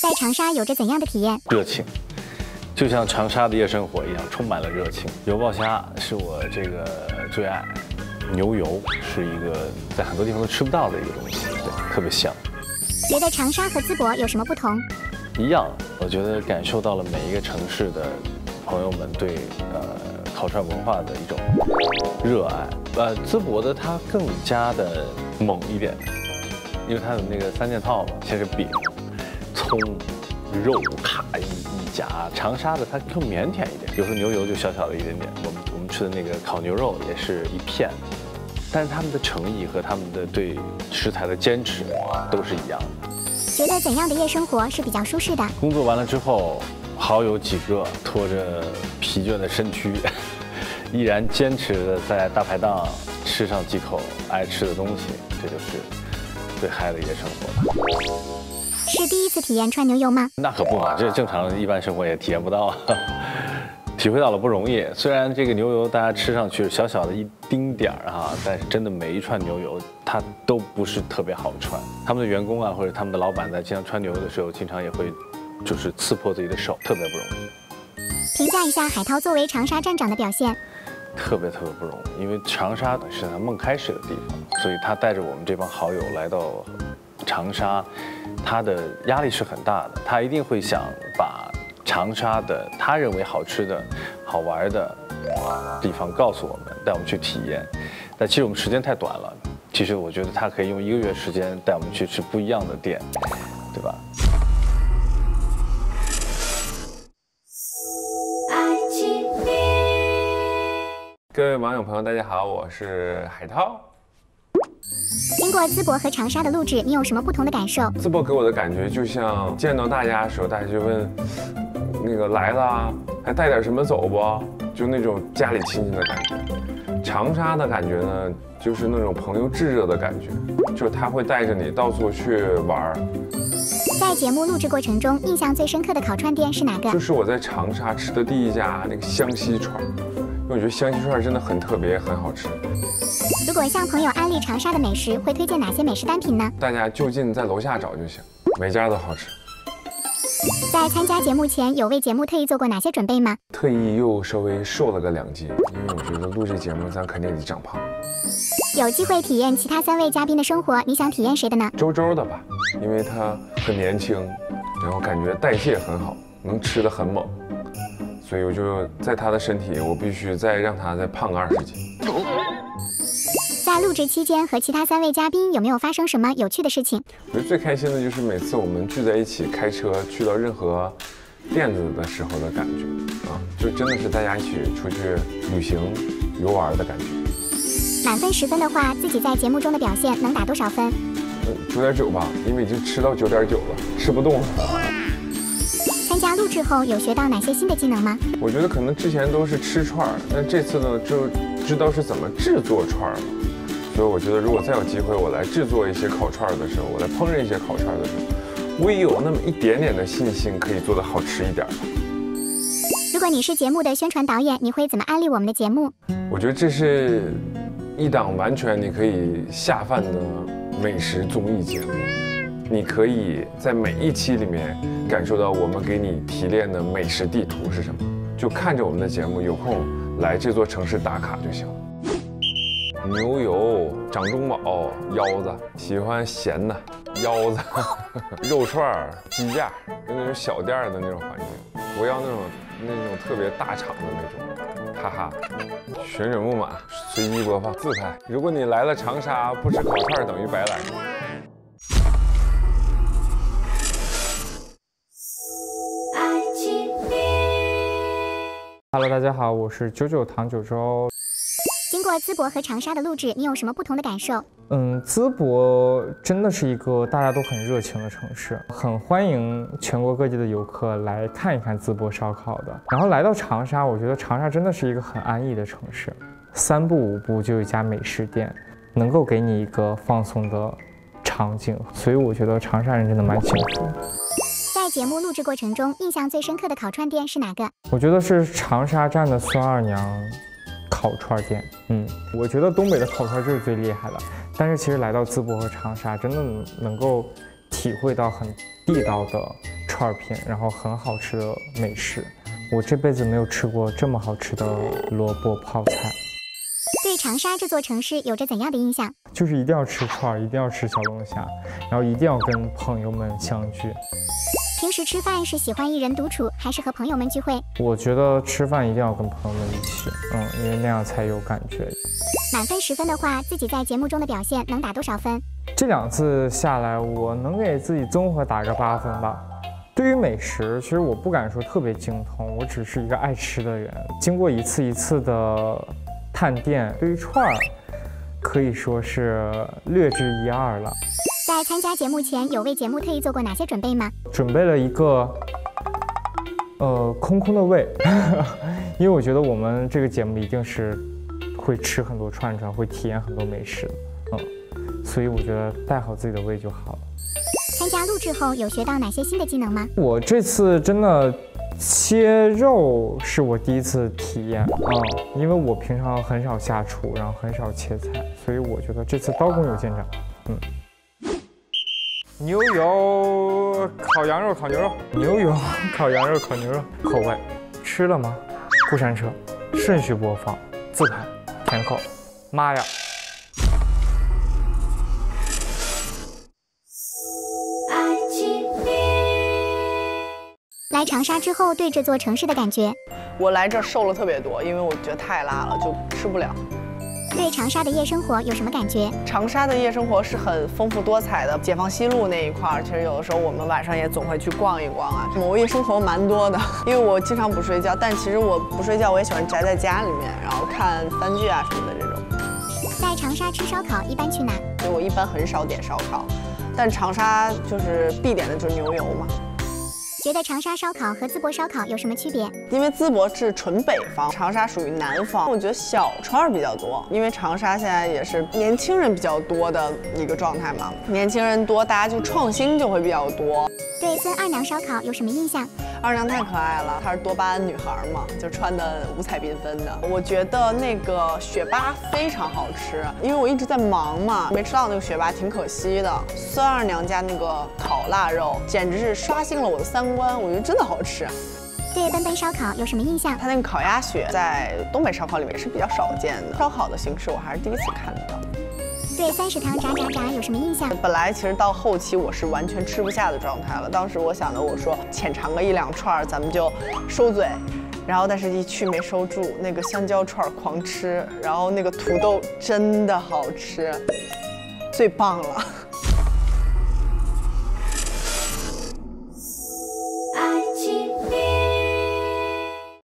在长沙有着怎样的体验？热情，就像长沙的夜生活一样，充满了热情。油爆虾是我这个最爱，牛油是一个在很多地方都吃不到的一个东西，对，特别香。觉得长沙和淄博有什么不同？一样，我觉得感受到了每一个城市的朋友们对呃烤串文化的一种热爱。呃，淄博的它更加的猛一点，因为它有那个三件套嘛，先是饼。葱、肉卡一一夹，长沙的它更腼腆一点，比如说牛油就小小的一点点，我们我们吃的那个烤牛肉也是一片，但是他们的诚意和他们的对食材的坚持都是一样的。觉得怎样的夜生活是比较舒适的？工作完了之后，好友几个拖着疲倦的身躯，依然坚持的在大排档吃上几口爱吃的东西，这就是最嗨的夜生活吧。是第一次体验串牛油吗？那可不嘛，这正常一般生活也体验不到啊，体会到了不容易。虽然这个牛油大家吃上去小小的一丁点儿哈，但是真的每一串牛油它都不是特别好串。他们的员工啊或者他们的老板在经常串牛油的时候，经常也会就是刺破自己的手，特别不容易。评价一下海涛作为长沙站长的表现，特别特别不容易，因为长沙是他梦开始的地方，所以他带着我们这帮好友来到长沙。他的压力是很大的，他一定会想把长沙的他认为好吃的、好玩的地方告诉我们，带我们去体验。但其实我们时间太短了，其实我觉得他可以用一个月时间带我们去吃不一样的店，对吧？各位网友朋友，大家好，我是海涛。经过淄博和长沙的录制，你有什么不同的感受？淄博给我的感觉就像见到大家的时候，大家就问那个来啦，还带点什么走不？就那种家里亲戚的感觉。长沙的感觉呢，就是那种朋友炙热的感觉，就是他会带着你到处去玩。在节目录制过程中，印象最深刻的烤串店是哪个？就是我在长沙吃的第一家那个湘西串，因为我觉得湘西串真的很特别，很好吃。如果向朋友安利长沙的美食，会推荐哪些美食单品呢？大家就近在楼下找就行，每家都好吃。在参加节目前，有为节目特意做过哪些准备吗？特意又稍微瘦了个两斤，因为我觉得录这节目咱肯定得长胖。有机会体验其他三位嘉宾的生活，你想体验谁的呢？周周的吧，因为他很年轻，然后感觉代谢很好，能吃的很猛，所以我就在他的身体，我必须再让他再胖个二十斤。在录制期间和其他三位嘉宾有没有发生什么有趣的事情？我觉得最开心的就是每次我们聚在一起开车去到任何店子的时候的感觉啊，就真的是大家一起出去旅行游玩的感觉。满分十分的话，自己在节目中的表现能打多少分？九点九吧，因为已经吃到九点九了，吃不动了。参加录制后有学到哪些新的技能吗？我觉得可能之前都是吃串儿，但这次呢就知道是怎么制作串儿了。所以我觉得，如果再有机会，我来制作一些烤串儿的时候，我来烹饪一些烤串儿的时候，我也有那么一点点的信心，可以做得好吃一点。如果你是节目的宣传导演，你会怎么安利我们的节目？我觉得这是一档完全你可以下饭的美食综艺节目，你可以在每一期里面感受到我们给你提炼的美食地图是什么，就看着我们的节目，有空来这座城市打卡就行。牛油、掌中宝、腰子，喜欢咸的腰子、肉串、鸡架，就那种小店的那种环境，不要那种那种特别大厂的那种，哈哈。旋转木马，随机播放自拍。如果你来了长沙不吃烤串，等于白来。Hello，大家好，我是九九唐九州。经过淄博和长沙的录制，你有什么不同的感受？嗯，淄博真的是一个大家都很热情的城市，很欢迎全国各地的游客来看一看淄博烧烤的。然后来到长沙，我觉得长沙真的是一个很安逸的城市，三步五步就有一家美食店，能够给你一个放松的场景，所以我觉得长沙人真的蛮幸福。在节目录制过程中，印象最深刻的烤串店是哪个？我觉得是长沙站的孙二娘。烤串店，嗯，我觉得东北的烤串就是最厉害的。但是其实来到淄博和长沙，真的能够体会到很地道的串儿品，然后很好吃的美食。我这辈子没有吃过这么好吃的萝卜泡菜。对长沙这座城市有着怎样的印象？就是一定要吃串儿，一定要吃小龙虾，然后一定要跟朋友们相聚。平时吃饭是喜欢一人独处，还是和朋友们聚会？我觉得吃饭一定要跟朋友们一起，嗯，因为那样才有感觉。满分十分的话，自己在节目中的表现能打多少分？这两次下来，我能给自己综合打个八分吧。对于美食，其实我不敢说特别精通，我只是一个爱吃的人。经过一次一次的探店，对于串儿可以说是略知一二了。在参加节目前，有为节目特意做过哪些准备吗？准备了一个呃空空的胃，因为我觉得我们这个节目一定是会吃很多串串，会体验很多美食的，嗯，所以我觉得带好自己的胃就好了。参加录制后，有学到哪些新的技能吗？我这次真的切肉是我第一次体验啊、嗯，因为我平常很少下厨，然后很少切菜，所以我觉得这次刀工有见长。嗯。牛油烤羊肉、烤牛肉，牛油烤羊肉、烤牛肉，口味吃了吗？过山车，顺序播放，自拍，填口。妈呀！来长沙之后，对这座城市的感觉？我来这儿瘦了特别多，因为我觉得太辣了，就吃不了。对长沙的夜生活有什么感觉？长沙的夜生活是很丰富多彩的。解放西路那一块儿，其实有的时候我们晚上也总会去逛一逛啊。我夜生活蛮多的，因为我经常不睡觉，但其实我不睡觉，我也喜欢宅在家里面，然后看番剧啊什么的这种。在长沙吃烧烤一般去哪？所以我一般很少点烧烤，但长沙就是必点的就是牛油嘛。觉得长沙烧烤和淄博烧烤有什么区别？因为淄博是纯北方，长沙属于南方。我觉得小串儿比较多，因为长沙现在也是年轻人比较多的一个状态嘛，年轻人多，大家就创新就会比较多。对孙二娘烧烤有什么印象？二娘太可爱了，她是多巴胺女孩嘛，就穿的五彩缤纷的。我觉得那个雪巴非常好吃，因为我一直在忙嘛，没吃到那个雪巴，挺可惜的。孙二娘家那个烤腊肉简直是刷新了我的三观，我觉得真的好吃。对奔奔烧烤有什么印象？它那个烤鸭血在东北烧烤里面是比较少见的，烧烤的形式我还是第一次看到。对三食堂炸炸炸有什么印象？本来其实到后期我是完全吃不下的状态了，当时我想着我说浅尝个一两串咱们就收嘴，然后但是一去没收住，那个香蕉串狂吃，然后那个土豆真的好吃，最棒了。